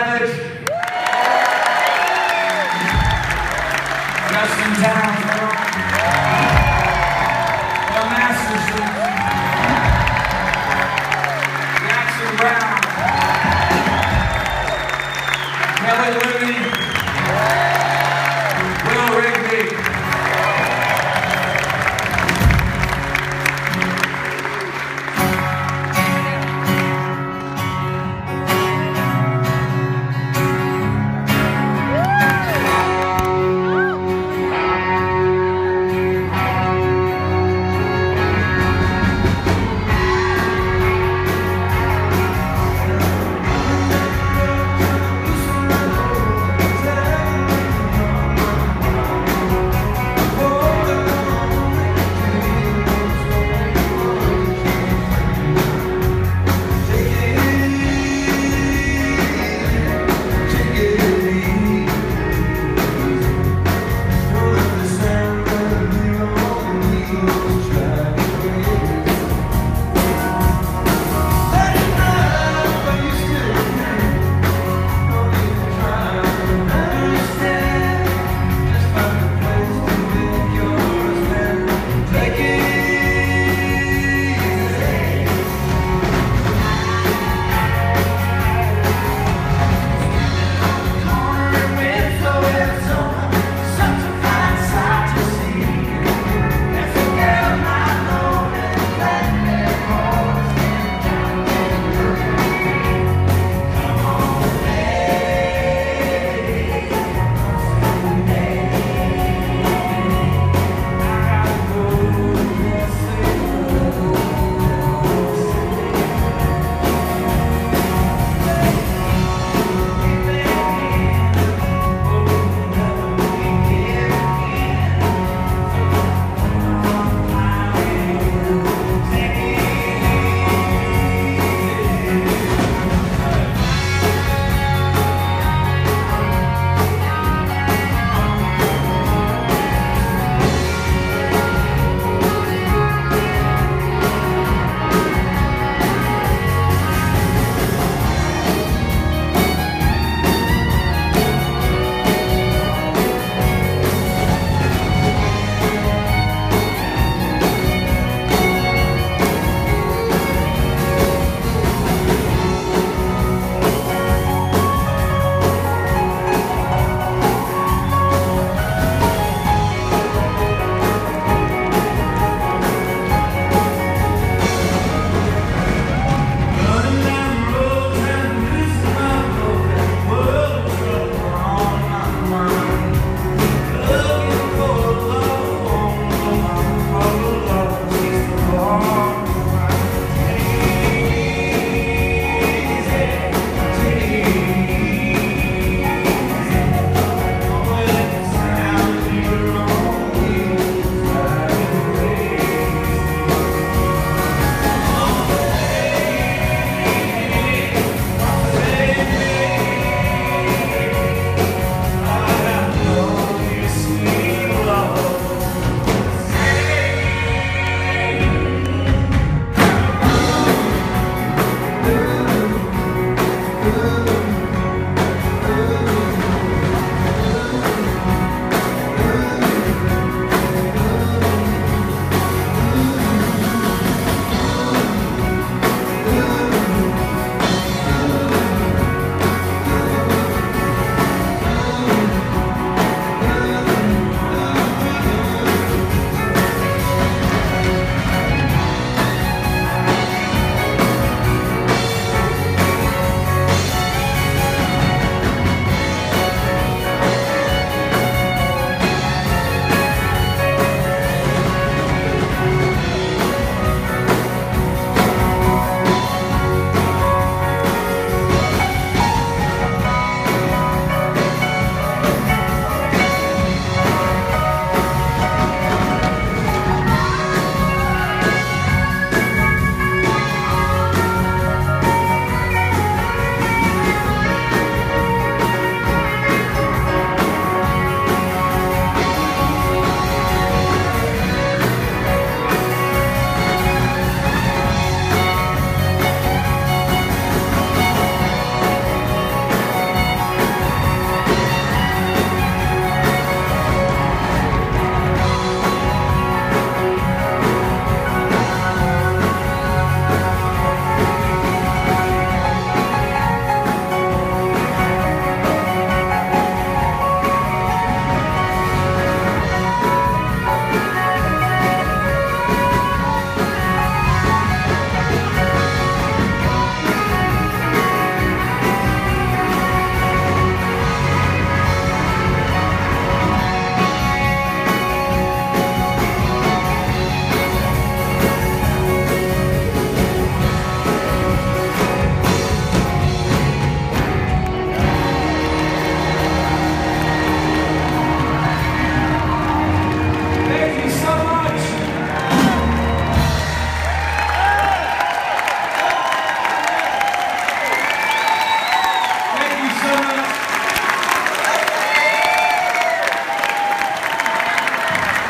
Savage. Just in time.